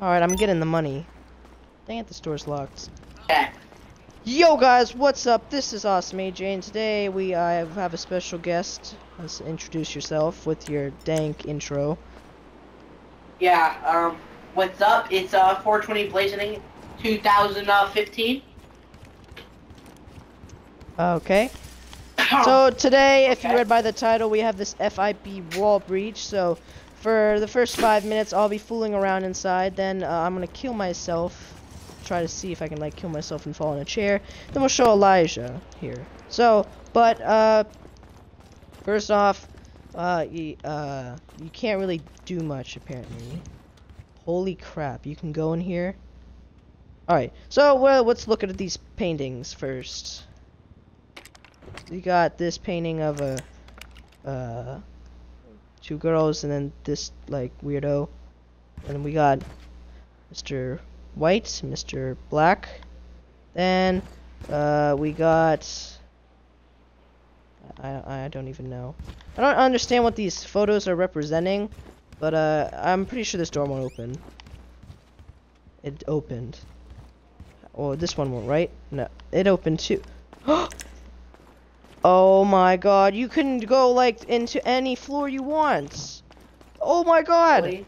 Alright, I'm getting the money. Dang it, the store's locked. Okay. Yo guys, what's up? This is Awesome AJ, and today we uh, have a special guest. Let's introduce yourself with your dank intro. Yeah, um, what's up? It's uh 420 Blazing 2015. Okay. So today, if you read by the title, we have this FIB wall breach. So for the first five minutes, I'll be fooling around inside. Then uh, I'm gonna kill myself. Try to see if I can like kill myself and fall in a chair. Then we'll show Elijah here. So, but uh, first off, uh, you, uh, you can't really do much apparently. Holy crap! You can go in here. All right. So well, let's look at these paintings first. You got this painting of a uh two girls and then this like weirdo. And we got Mr. White, Mr. Black. Then uh we got I I don't even know. I don't understand what these photos are representing, but uh I'm pretty sure this door won't open. It opened. Oh, this one won't, right? No, it opened too. Oh my god, you can go like into any floor you want. Oh my god, Really?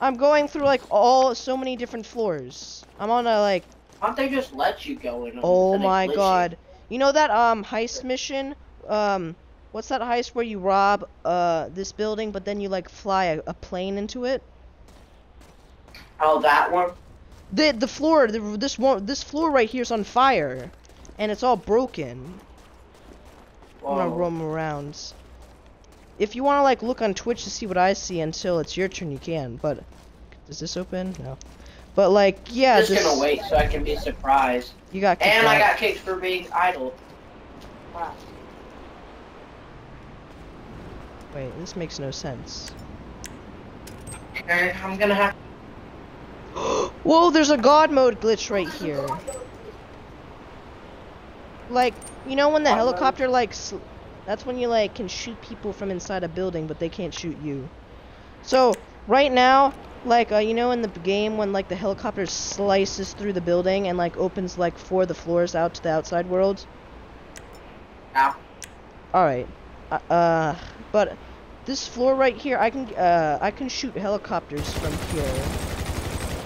I'm going through like all so many different floors. I'm on a like don't they just let you go in? oh my god. You know that um heist mission? Um what's that heist where you rob uh this building but then you like fly a, a plane into it? Oh, that one. The the floor the, this one this floor right here is on fire and it's all broken. I'm gonna roam around. If you want to like look on Twitch to see what I see until it's your turn, you can. But does this open? No. But like, yeah, just this, gonna wait so I can be surprised. you got kicked And I got kicked for being idle. Wow. Wait, this makes no sense. Okay, I'm gonna have. Whoa, there's a god mode glitch right here. Like, you know when the helicopter like, sl- that's when you like can shoot people from inside a building, but they can't shoot you. So right now, like, uh, you know in the game when like the helicopter slices through the building and like opens like four of the floors out to the outside world. Ow. All right, uh, uh, but this floor right here, I can uh, I can shoot helicopters from here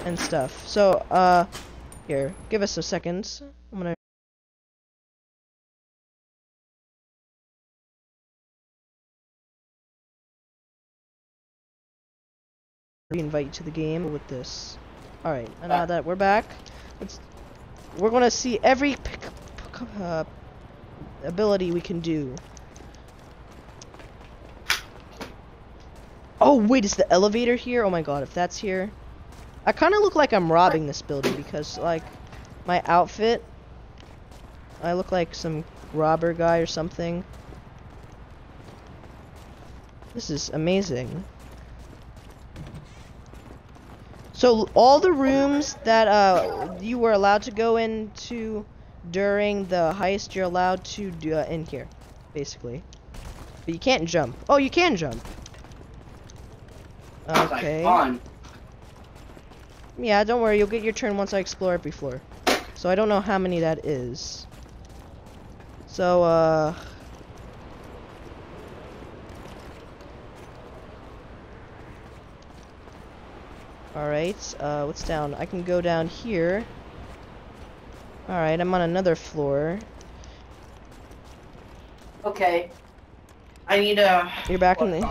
and stuff. So uh, here, give us a second. I'm gonna. Invite you to the game with this. All right, and now that we're back, let's. We're gonna see every pick, pick, uh, ability we can do. Oh wait, is the elevator here? Oh my god, if that's here. I kind of look like I'm robbing this building because like my outfit I look like some robber guy or something. This is amazing. So all the rooms that uh you were allowed to go into during the heist, you're allowed to do uh, in here, basically. But you can't jump. Oh, you can jump. Like Okay. fun. Yeah, don't worry. You'll get your turn once I explore every floor. So I don't know how many that is. So, uh... Alright, uh, what's down? I can go down here. Alright, I'm on another floor. Okay. I need a. You're back in the...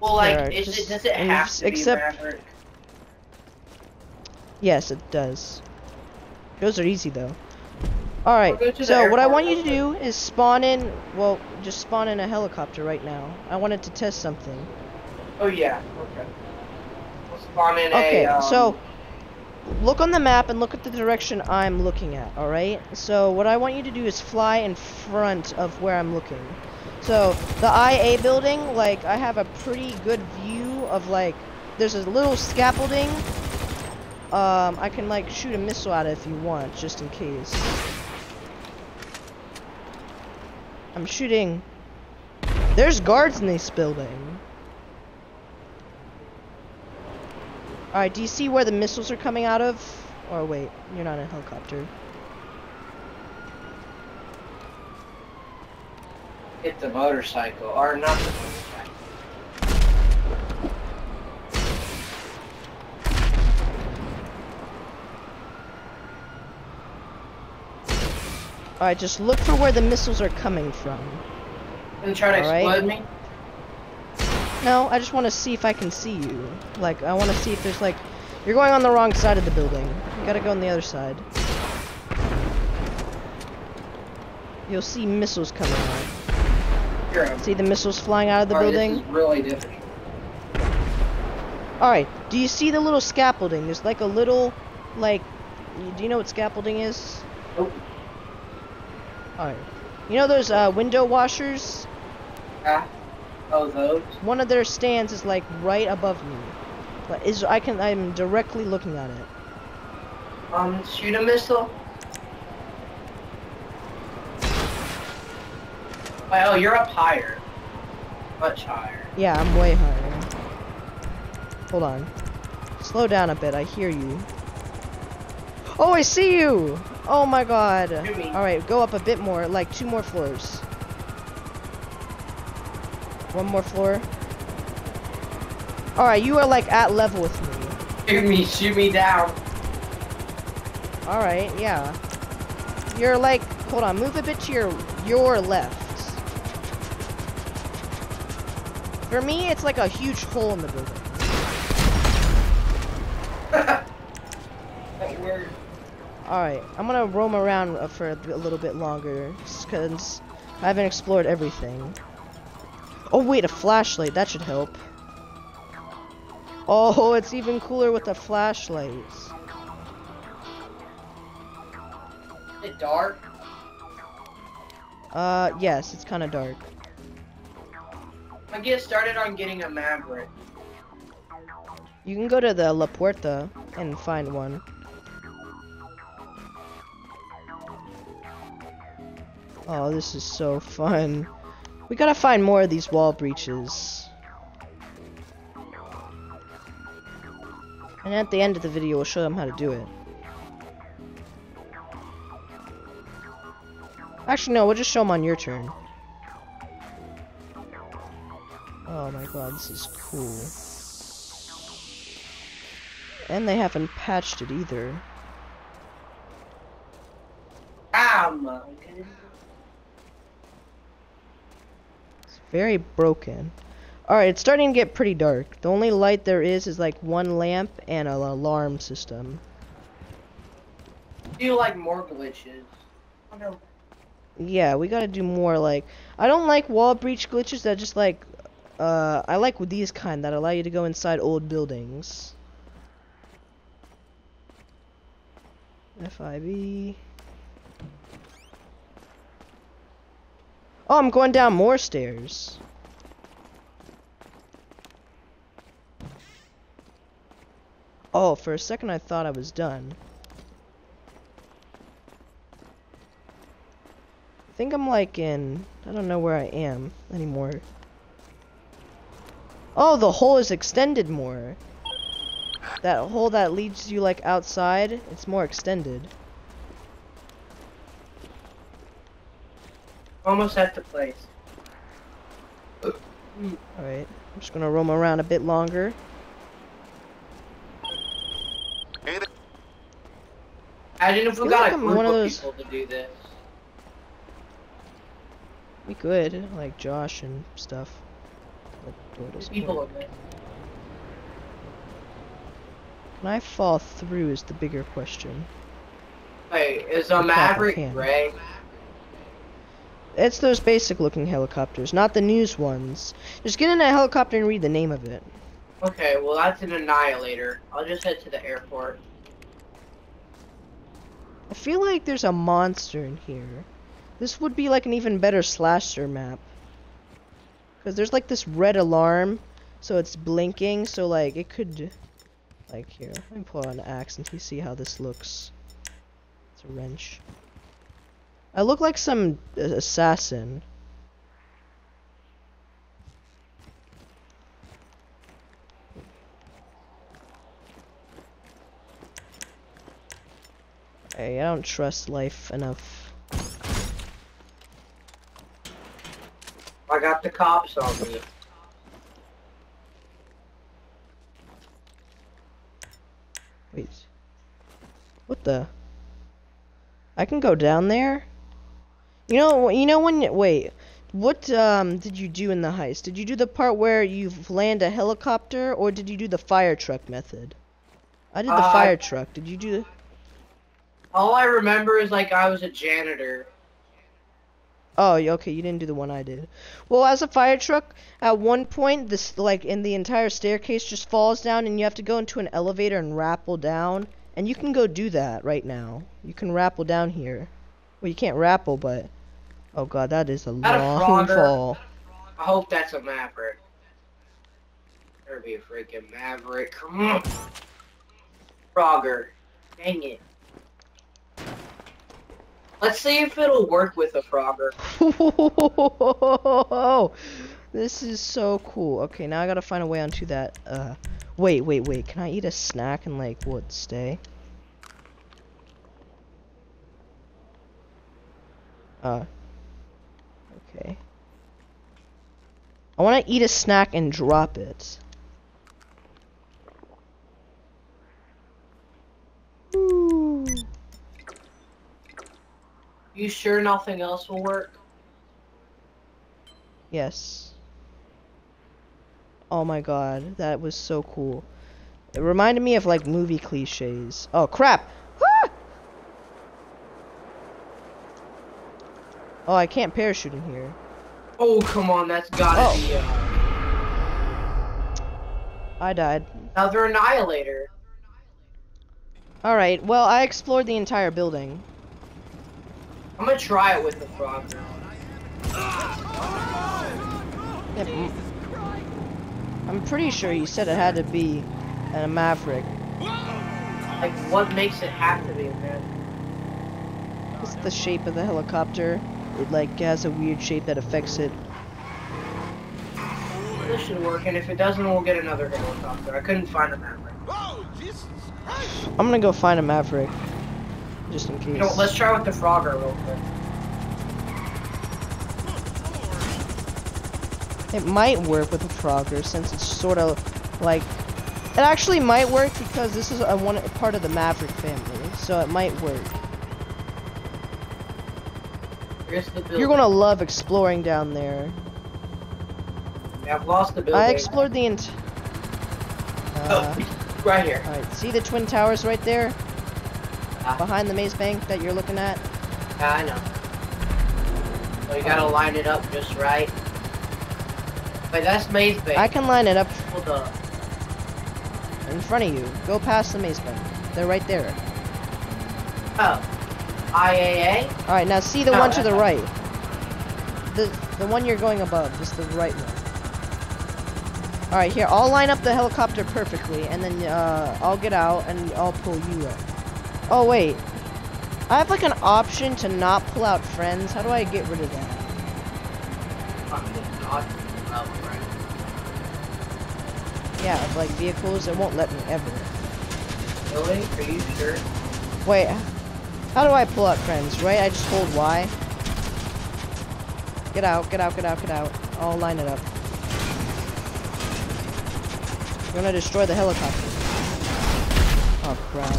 Well, like, is just- it, does it have to be Maverick? Yes, it does. Those are easy, though. Alright, We'll go to the so what I want you to do is spawn in, well, just spawn in a helicopter right now. I wanted to test something. Oh yeah. Okay. Okay, a. Um, so look on the map and look at the direction I'm looking at, alright? So what I want you to do is fly in front of where I'm looking. So the IA building, like I have a pretty good view of like there's a little scaffolding. Um I can like shoot a missile at it if you want, just in case. I'm shooting There's guards in this building. Alright, do you see where the missiles are coming out of? Or wait, you're not in a helicopter. Hit the motorcycle, or not the motorcycle. Alright, just look for where the missiles are coming from. Gonna try to All right. explode me? No, I just want to see if I can see you. Like, I want to see if there's like... You're going on the wrong side of the building. You gotta go on the other side. You'll see missiles coming out. See the missiles flying out of the Alright, building? Is really difficult. Alright, do you see the little scaffolding? There's like a little, like... Do you know what scaffolding is? Nope. Alright. You know those uh, window washers? Ah. Oh, those? One of their stands is like right above me. But is I can I'm directly looking at it. Um, shoot a missile? Oh, you're up higher. Much higher. Yeah, I'm way higher. Hold on. Slow down a bit, I hear you. Oh, I see you! Oh my god. Alright, go up a bit more, like two more floors. One more floor. Alright, you are like at level with me. Shoot me, shoot me down. Alright, yeah. You're like, hold on, move a bit to your, your left. For me, it's like a huge hole in the building. Alright, I'm gonna roam around for a, a little bit longer, because I haven't explored everything. Oh wait, a flashlight, that should help. Oh, it's even cooler with the flashlights. Is it dark? Uh, yes, it's kind of dark. I get started on getting a Maverick. You can go to the La Puerta and find one. Oh, this is so fun. We gotta find more of these wall breaches. And at the end of the video, we'll show them how to do it. Actually, no, we'll just show them on your turn. Oh my god, this is cool. And they haven't patched it either. Ah, my goodness. It's very broken. Alright, it's starting to get pretty dark. The only light there is is like one lamp and an alarm system. Do you like more glitches? Oh, no. Yeah, we gotta do more like... I don't like wall breach glitches that just like... Uh, I like with these kind that allow you to go inside old buildings. FIB... Oh, I'm going down more stairs. Oh, for a second I thought I was done. I think I'm like in... I don't know where I am anymore. Oh, the hole is extended more. That hole that leads you like outside, it's more extended. Almost at the place. Alright, I'm just gonna roam around a bit longer. Imagine if we got like a group one of those- people to do this. We could, like Josh and stuff. But door There's doesn't people work. of it. Can I fall through is the bigger question. Wait, is a Maverick gray? It's those basic looking helicopters, not the news ones. Just get in a helicopter and read the name of it. Okay, well that's an Annihilator. I'll just head to the airport. I feel like there's a monster in here. This would be like an even better slasher map. Because there's like this red alarm, so it's blinking, so like it could... Like here, let me pull out an axe and you see how this looks. It's a wrench. I look like some uh, assassin. Hey, I don't trust life enough. I got the cops on me. Wait. What the? I can go down there? You know, you know when, wait. What um did you do in the heist? Did you do the part where you land a helicopter or did you do the fire truck method? I did the Uh, fire truck. Did you do the All I remember is like I was a janitor. Oh, okay, you didn't do the one I did. Well, as a fire truck, at one point, this like in the entire staircase just falls down, and you have to go into an elevator and rappel down. And you can go do that right now. You can rappel down here. Well, you can't rappel, but oh god, that is a a long frogger? fall. I hope that's a Maverick. Better be a freaking Maverick. Come on. Frogger. Dang it. Let's see if it'll work with a Frogger. this is so cool. Okay, now I gotta find a way onto that. Uh, wait, wait, wait. Can I eat a snack and like what stay? Uh, okay. I want to eat a snack and drop it. Ooh. You sure nothing else will work? Yes. Oh my god, that was so cool. It reminded me of like movie cliches. Oh crap! Ah! Oh, I can't parachute in here. Oh, come on, that's gotta Oh. be uh, I died. another Annihilator. Alright, well, I explored the entire building. I'm gonna try it with the mm. I'm pretty sure you said it had to be a Maverick. Like, what makes it have to be, man? It's the shape of the helicopter. It like has a weird shape that affects it. This should work, and if it doesn't, we'll get another helicopter. I couldn't find a Maverick. Oh Jesus! I'm gonna go find a Maverick. Just in case. You know, let's try with the Frogger real quick. It might work with a Frogger since it's sort of like it actually might work because this is a one part of the Maverick family, so it might work. You're gonna love exploring down there. Yeah, I've lost the building. I explored the ent. Uh, Oh, right here. all right, see the twin towers right there Ah. behind the maze bank that you're looking at. Yeah, I know. So you gotta line it up just right. Wait, that's Maze Bank. I can line it up Hold up. in front of you. Go past the maze bank. They're right there. Oh. IAA? All right, now see the No, one to the right. The the one you're going above, just the right one. All right, here I'll line up the helicopter perfectly, and then uh, I'll get out and I'll pull you up. Oh wait, I have like an option to not pull out friends. How do I get rid of that? I'm not. Right. Yeah, like vehicles, it won't let me ever. Really? Are you sure? Wait, how do I pull up friends? Right, I just hold Y. Get out, get out, get out, get out. I'll line it up. We're gonna destroy the helicopter. Oh crap.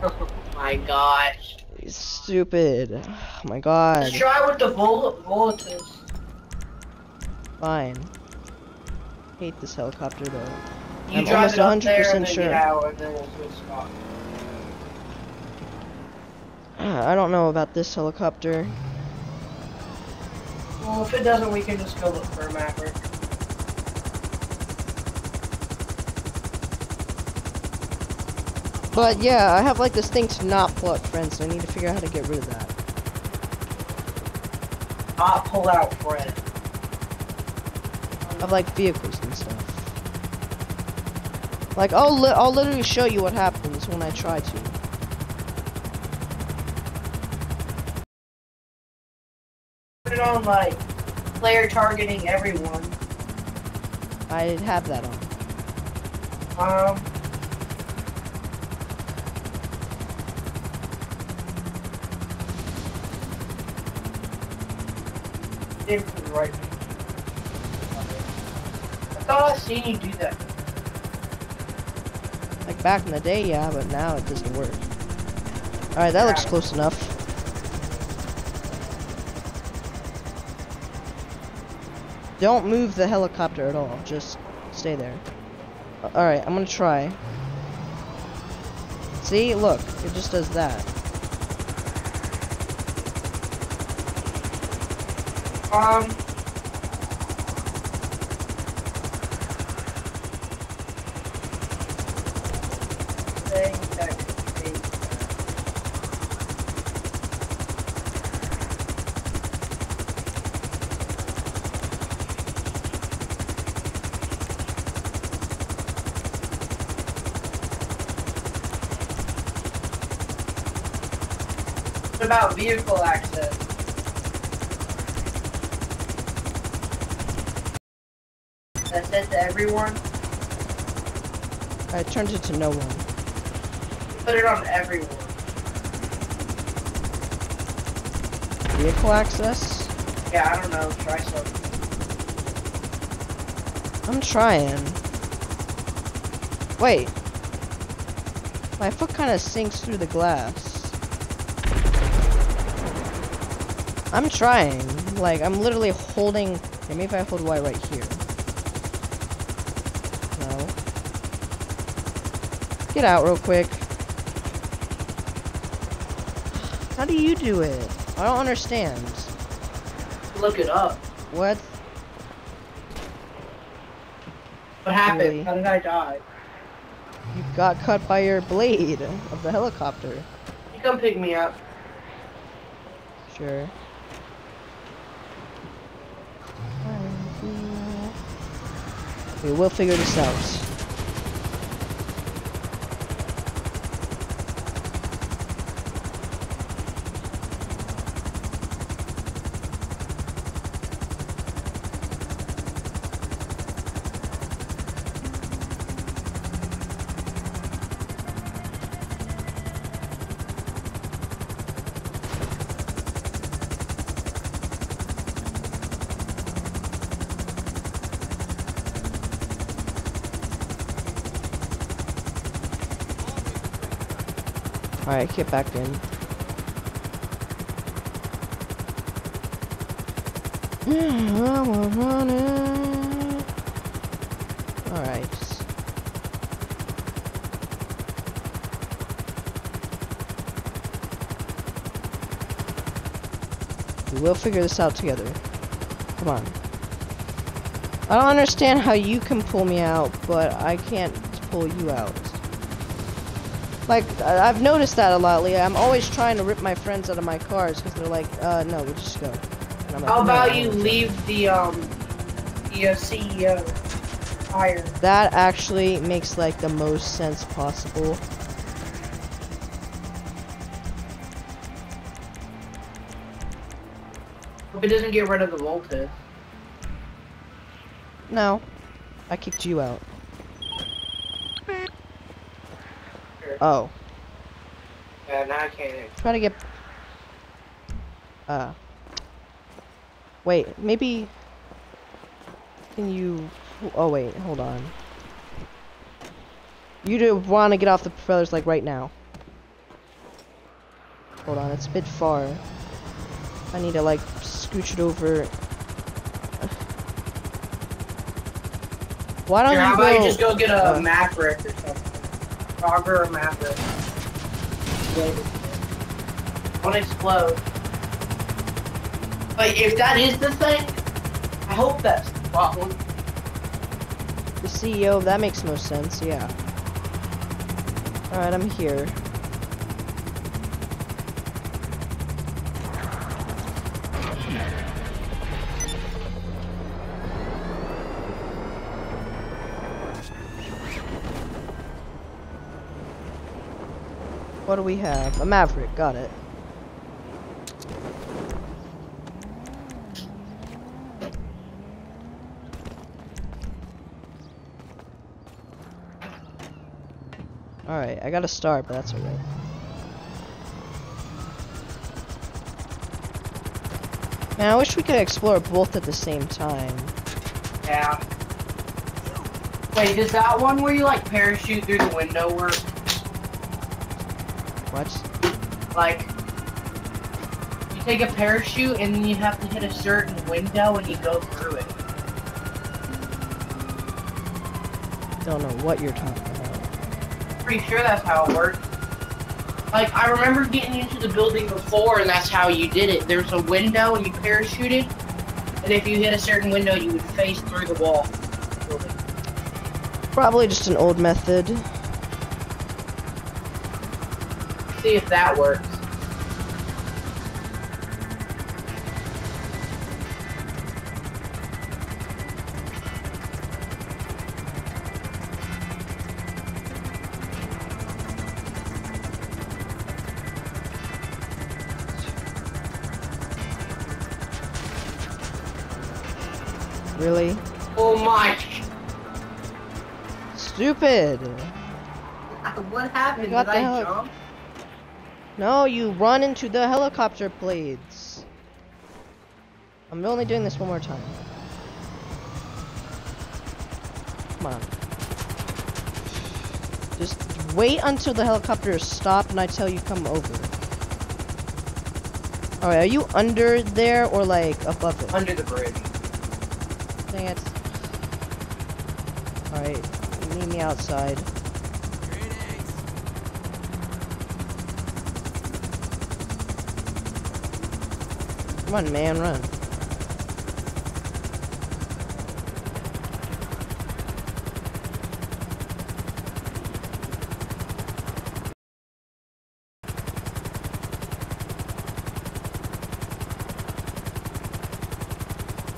oh my gosh. He's stupid. Oh my god. Let's try with the Vol Volatus. Fine. Hate this helicopter though. You I'm almost it up there 100% and then sure. get out and then we'll switch spots. Uh, I don't know about this helicopter. Well, if it doesn't, we can just go look for a Maverick. But yeah, I have like this thing to not pull out friends, so I need to figure out how to get rid of that. Not pull out Fred. Of like vehicles and stuff. Like I'll li I'll literally show you what happens when I try to. it on like player targeting everyone. I have that on. Um. Right. I thought I seen you do that. Like back in the day, yeah, but now it doesn't work. Alright, that yeah. looks close enough. Don't move the helicopter at all. Just stay there. Alright, I'm gonna try. See? Look, it just does that. Um. What about vehicle access? That's it to everyone? I turned it to no one. Put it on everyone. Vehicle access? Yeah, I don't know. Try something. I'm trying. Wait. My foot kind of sinks through the glass. I'm trying. Like, I'm literally holding... Okay, maybe if I hold Y right here. No. Get out real quick. How do you do it? I don't understand. Look it up. What? What happened? Really? How did I die? You got cut by your blade of the helicopter. You come pick me up. Sure. We will figure this out. Alright, get back in. Alright. We will figure this out together. Come on. I don't understand how you can pull me out, but I can't pull you out. Like, I- I've noticed that a lot Leah. I'm always trying to rip my friends out of my cars because they're like, uh, no, we'll just go. Like, How about I you won't." leave the um the uh, CEO hired? That actually makes, like, the most sense possible. Hope it doesn't get rid of the voltage. No. I kicked you out. Sure. Oh. Yeah, now I can't. Try to get... Uh. Wait, maybe... Can you... Oh, wait, hold on. You do want to get off the propellers, like, right now. Hold on, it's a bit far. I need to, like, scooch it over. Why don't Here, you go... you just go get a uh, Maverick or something? Frogger or Maverick? Won't explode. Like, if that is the thing, I hope that's the problem. The CEO, that makes most sense, yeah. Alright, I'm here. What do we have? A Maverick, got it. Alright, I got a start, but that's alright. Man, I wish we could explore both at the same time. Yeah. Wait, does that one where you like parachute through the window work? What? Like, you take a parachute and then you have to hit a certain window and you go through it. Don't know what you're talking about. Pretty sure that's how it works. Like, I remember getting into the building before and that's how you did it. There's a window and you parachuted, and if you hit a certain window, you would face through the wall. Probably just an old method. See if that works. Really? Oh my! Stupid! What happened? got Did the I jump? No, you run into the helicopter blades. I'm only doing this one more time. Come on. Just wait until the helicopter is stopped and I tell you come over. Alright, are you under there or like above it? Under the bridge. Dang it. Alright, meet me outside. Come on, man, run.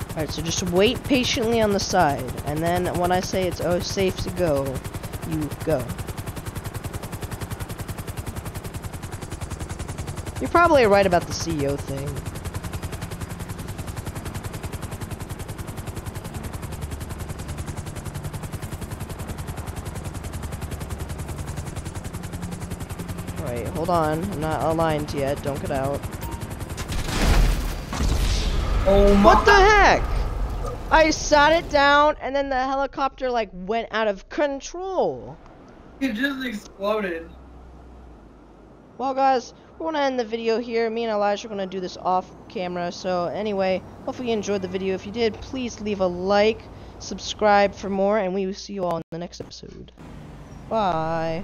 Alright, so just wait patiently on the side, and then when I say it's oh safe to go, you go. You're probably right about the CEO thing. Alright, hold on. I'm not aligned yet. Don't get out. Oh my! What the heck? I sat it down and then the helicopter like went out of control. It just exploded. Well guys, we're gonna end the video here. Me and Elijah are gonna do this off camera. So anyway, hopefully you enjoyed the video. If you did, please leave a like, subscribe for more, and we will see you all in the next episode. Bye.